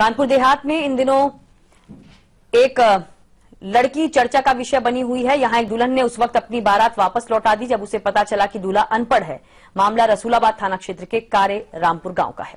कानपुर देहात में इन दिनों एक लड़की चर्चा का विषय बनी हुई है। यहाँ एक दुल्हन ने उस वक्त अपनी बारात वापस लौटा दी, जब उसे पता चला कि दूल्हा अनपढ़ है। मामला रसूलाबाद थाना क्षेत्र के कारे रामपुर गाँव का है।